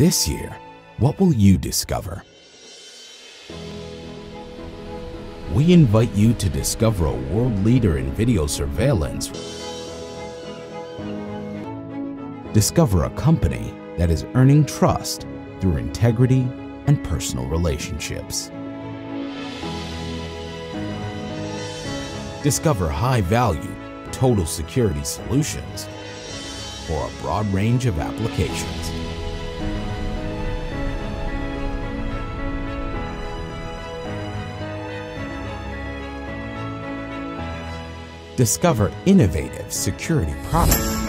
This year, what will you discover? We invite you to discover a world leader in video surveillance. Discover a company that is earning trust through integrity and personal relationships. Discover high-value, total security solutions for a broad range of applications. Discover innovative security products